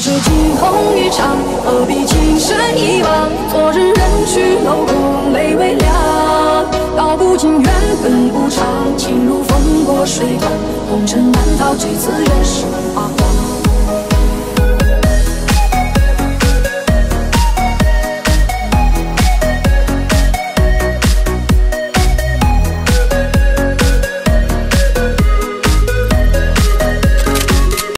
这惊鸿一场，何必情深一往？昨日人去楼空，泪微凉，道不尽缘分无常，情如风过水淌，红尘难逃，几次缘是。